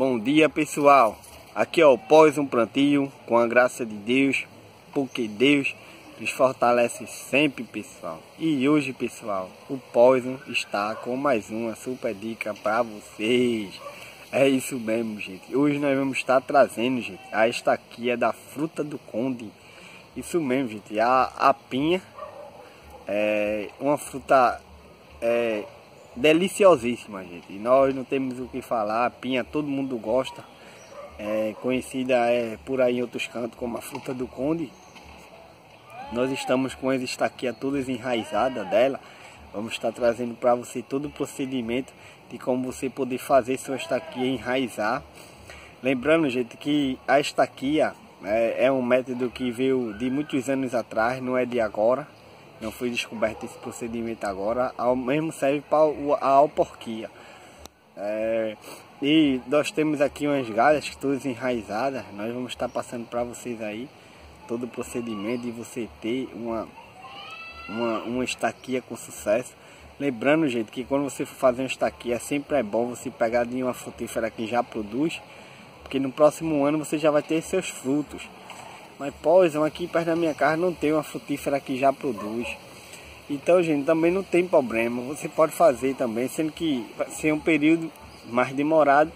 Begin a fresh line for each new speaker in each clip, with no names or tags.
Bom dia pessoal, aqui é o pós um plantio com a graça de Deus, porque Deus nos fortalece sempre pessoal. E hoje pessoal, o pós está com mais uma super dica para vocês. É isso mesmo gente, hoje nós vamos estar trazendo gente, a estaquia da fruta do conde. Isso mesmo gente, a, a pinha é uma fruta é, deliciosíssima, gente. E nós não temos o que falar, a pinha todo mundo gosta. É conhecida é, por aí em outros cantos como a fruta do conde. Nós estamos com as estaquias todas enraizadas dela. Vamos estar trazendo para você todo o procedimento de como você poder fazer sua estaquia enraizar. Lembrando, gente, que a estaquia é, é um método que veio de muitos anos atrás, não é de agora. Não foi descoberto esse procedimento agora. Ao mesmo serve para a alporquia. É, e nós temos aqui umas galhas todas enraizadas. Nós vamos estar passando para vocês aí todo o procedimento de você ter uma, uma, uma estaquia com sucesso. Lembrando, gente, que quando você for fazer uma estaquia, sempre é bom você pegar de uma frutífera que já produz, porque no próximo ano você já vai ter seus frutos. Mas poison aqui perto da minha casa não tem uma frutífera que já produz. Então, gente, também não tem problema. Você pode fazer também, sendo que ser um período mais demorado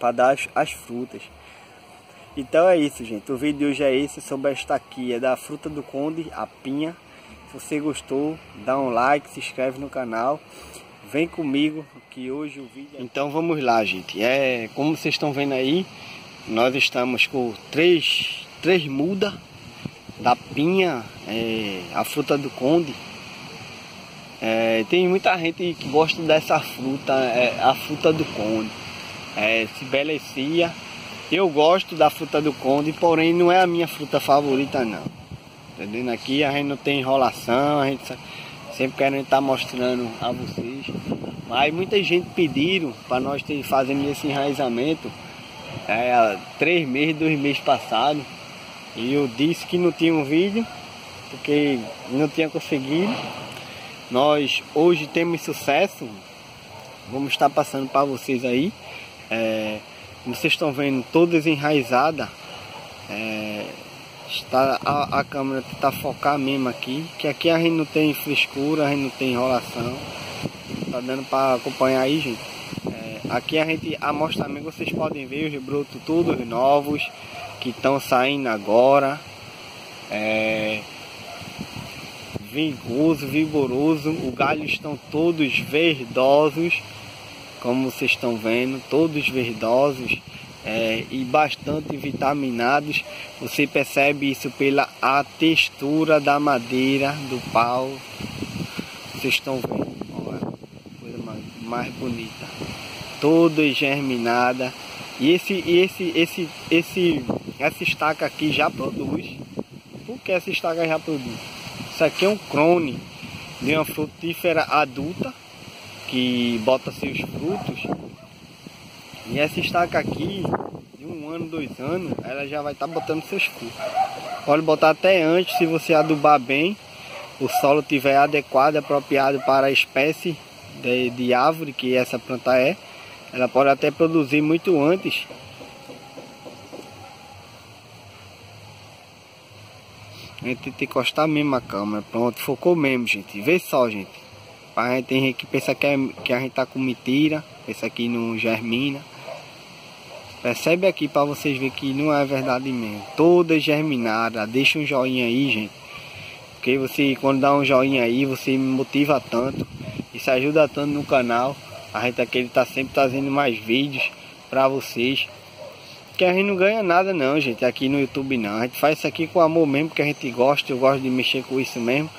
para dar as, as, frutas. Então é isso, gente. O vídeo de hoje é esse sobre a estaquia da fruta do conde, a pinha. Se você gostou, dá um like, se inscreve no canal. Vem comigo que hoje o vídeo... É... Então vamos lá, gente. É, como vocês estão vendo aí, nós estamos com três três mudas da pinha, é, a fruta do conde. É, tem muita gente que gosta dessa fruta, é, a fruta do conde. É, Sibelecia. Eu gosto da fruta do conde, porém não é a minha fruta favorita não. Entendendo? Aqui a gente não tem enrolação, a gente sempre querendo estar mostrando a vocês. Mas muita gente pediram para nós ter, fazendo esse enraizamento é, três meses, dois meses passados. E eu disse que não tinha um vídeo, porque não tinha conseguido. Nós hoje temos sucesso. Vamos estar passando para vocês aí. É, como vocês estão vendo, todas enraizadas. É, está, a, a câmera está focar mesmo aqui. Que aqui a gente não tem frescura, a gente não tem enrolação. Tá dando para acompanhar aí, gente. Aqui a gente amostra também, vocês podem ver os brotos todos novos que estão saindo agora. É, vingoso, vigoroso. O galho estão todos verdosos, como vocês estão vendo, todos verdosos é, e bastante vitaminados. Você percebe isso pela a textura da madeira do pau. Vocês estão vendo, olha, coisa mais, mais bonita, toda germinada. E esse, esse, esse, esse essa estaca aqui já produz. Por que essa estaca já produz? Isso aqui é um crone de uma frutífera adulta que bota seus frutos. E essa estaca aqui, de um ano, dois anos, ela já vai estar tá botando seus frutos. Pode botar até antes se você adubar bem, o solo tiver adequado, apropriado para a espécie de, de árvore que essa planta é. Ela pode até produzir muito antes A gente tem que encostar mesmo a câmera. Pronto, focou mesmo, gente. Vê só, gente. A gente tem gente que pensa que, é, que a gente tá com mentira. Pensa aqui não germina. Percebe aqui para vocês verem que não é verdade mesmo. Toda germinada. Deixa um joinha aí, gente. Porque você, quando dá um joinha aí, você me motiva tanto. Isso ajuda tanto no canal. A gente aqui ele tá sempre trazendo mais vídeos para vocês que a gente não ganha nada não, gente, aqui no YouTube não. A gente faz isso aqui com amor mesmo, porque a gente gosta, eu gosto de mexer com isso mesmo.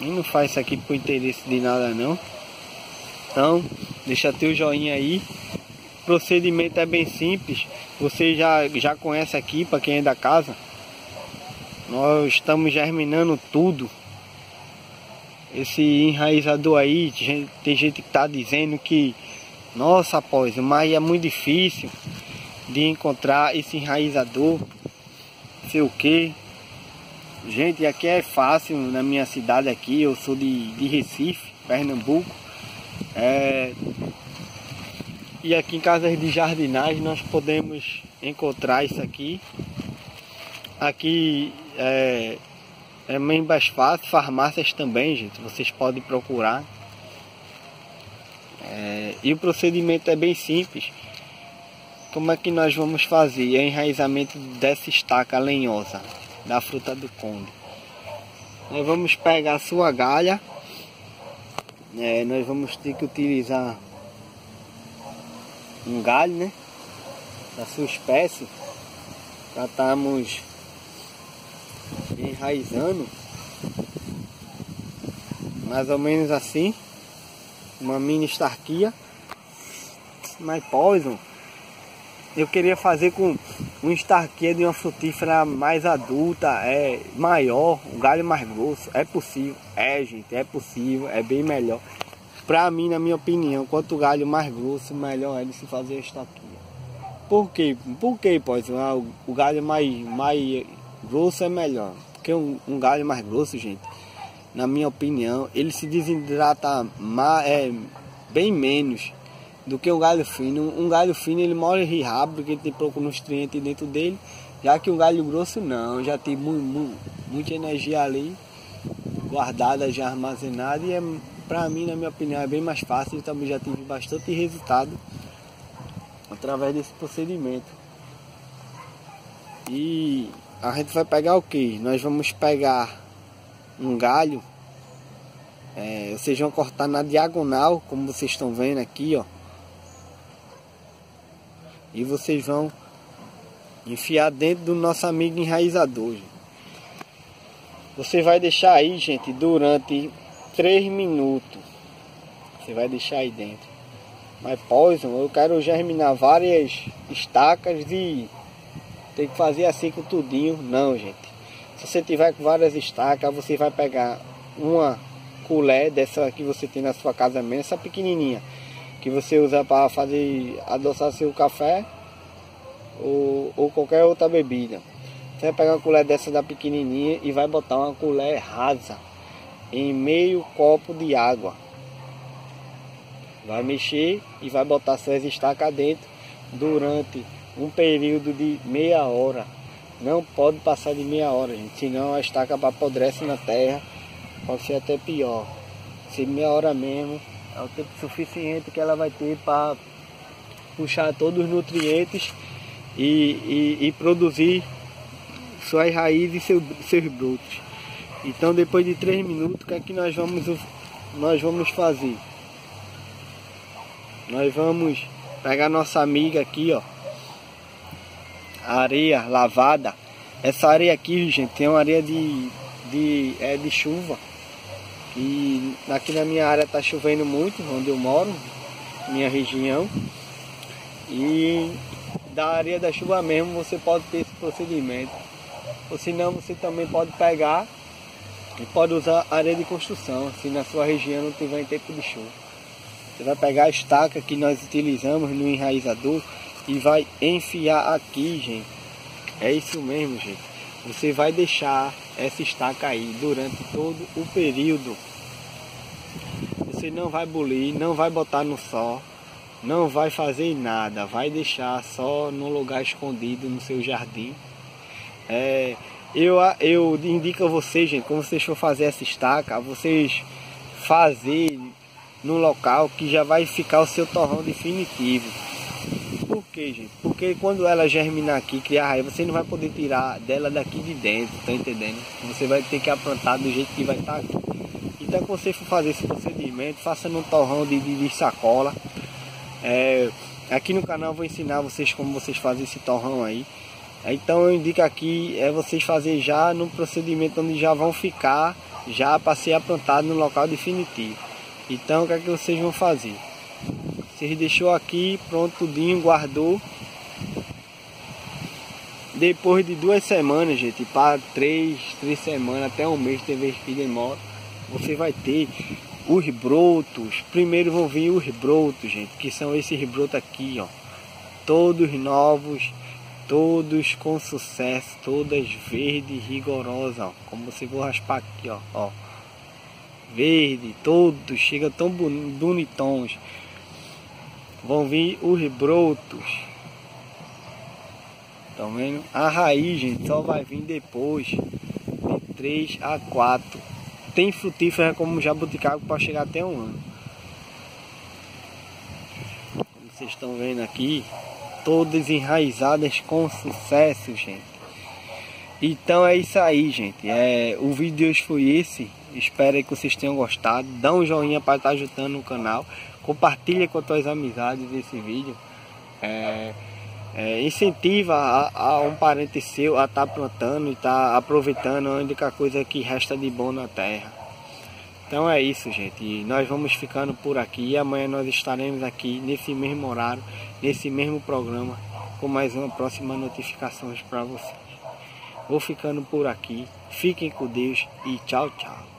E não faz isso aqui por interesse de nada não. Então, deixa teu joinha aí. O procedimento é bem simples. Você já, já conhece aqui, para quem é da casa. Nós estamos germinando tudo. Esse enraizador aí, tem gente que está dizendo que, nossa, após, mas é muito difícil de encontrar esse enraizador, sei o que. Gente, aqui é fácil na minha cidade aqui, eu sou de, de Recife, Pernambuco. É, E aqui em casas de jardinagem nós podemos encontrar isso aqui. Aqui é, é bem mais fácil, farmácias também, gente, vocês podem procurar. É, e o procedimento é bem simples. Como é que nós vamos fazer? É enraizamento dessa estaca lenhosa da fruta do conde. Nós vamos pegar a sua galha. É, nós vamos ter que utilizar um galho, né? Da sua espécie. Já estamos enraizando. Mais ou menos assim. Uma mini estarquia. Mas poison. Eu queria fazer com um estarquia de uma frutífera mais adulta, é maior, um galho mais grosso. É possível, é gente, é possível, é bem melhor. Pra mim, na minha opinião, quanto galho mais grosso, melhor é de se fazer a estarquia. Por quê? Por pois? Ah, o galho mais, mais grosso é melhor. Porque um, um galho mais grosso, gente, na minha opinião, ele se desidrata mais, é, bem menos do que um galho fino. Um galho fino ele morre rápido porque ele tem pouco nutriente dentro dele, já que um galho grosso não, já tem mu mu muita energia ali guardada, já armazenada e é, pra mim, na minha opinião, é bem mais fácil. Eu também já tive bastante resultado através desse procedimento. E a gente vai pegar o que? Nós vamos pegar um galho, é, vocês vão cortar na diagonal, como vocês estão vendo aqui, ó. E vocês vão enfiar dentro do nosso amigo enraizador. Você vai deixar aí, gente, durante 3 minutos. Você vai deixar aí dentro. Mas poison, eu quero germinar várias estacas e tem que fazer assim com tudinho. Não, gente. Se você tiver com várias estacas, você vai pegar uma colher dessa que você tem na sua casa mesmo, essa pequenininha que você usa para fazer adoçar seu café ou, ou qualquer outra bebida. Você vai pegar uma colher dessa da pequenininha e vai botar uma colher rasa em meio copo de água. Vai mexer e vai botar suas estacas dentro durante um período de meia hora. Não pode passar de meia hora, gente, senão a estaca apodrece na terra, pode ser até pior. Se meia hora mesmo, é o tempo suficiente que ela vai ter para puxar todos os nutrientes e, e, e produzir suas raízes e seu, seus brotos. Então depois de três minutos, o que é que nós vamos, nós vamos fazer? Nós vamos pegar nossa amiga aqui, ó. Areia lavada. Essa areia aqui, gente, tem uma areia de, de, é, de chuva. E aqui na minha área tá chovendo muito, onde eu moro, minha região. E da areia da chuva mesmo você pode ter esse procedimento. Ou senão você também pode pegar e pode usar areia de construção, se na sua região não tiver em tempo de chuva. Você vai pegar a estaca que nós utilizamos no enraizador e vai enfiar aqui, gente. É isso mesmo, gente. Você vai deixar essa estaca aí durante todo o período. Você não vai bolir, não vai botar no sol, não vai fazer nada, vai deixar só no lugar escondido no seu jardim. É, eu, eu indico a vocês, gente, quando vocês for fazer essa estaca, vocês fazer no local que já vai ficar o seu torrão definitivo. Quê, gente? Porque quando ela germinar aqui, criar raiz, você não vai poder tirar dela daqui de dentro, tá entendendo? Você vai ter que aprontar do jeito que vai estar tá aqui. Então quando você for fazer esse procedimento, faça num torrão de, de, de sacola. É, aqui no canal eu vou ensinar vocês como vocês fazem esse torrão aí. Então eu indico aqui é vocês fazer já no procedimento onde já vão ficar já para ser aprontado no local definitivo. Então o que é que vocês vão fazer? Vocês deixou aqui, pronto, tudinho, guardou. Depois de duas semanas, gente, para três, três semanas, até um mês, tem vez que demora, você vai ter os brotos. Primeiro vão vir os brotos, gente, que são esses brotos aqui, ó. Todos novos, todos com sucesso, todas verdes rigorosas, ó. Como você vou raspar aqui, ó, ó verde, todos chega tão bonitões. Vão vir os brotos. Estão vendo? A raiz, gente, só vai vir depois de 3 a 4. Tem frutífera como jabuticaba para chegar até um ano. Como vocês estão vendo aqui, todas enraizadas com sucesso, gente. Então é isso aí, gente. É, o vídeo de hoje foi esse. Espero que vocês tenham gostado. Dá um joinha para estar ajudando o canal. Compartilha com as tuas amizades esse vídeo. É, é, incentiva a, a, um parente seu a estar tá plantando e estar tá aproveitando a única coisa que resta de bom na terra. Então é isso, gente. Nós vamos ficando por aqui. E amanhã nós estaremos aqui nesse mesmo horário, nesse mesmo programa, com mais uma próxima notificação para vocês. Vou ficando por aqui. Fiquem com Deus e tchau, tchau.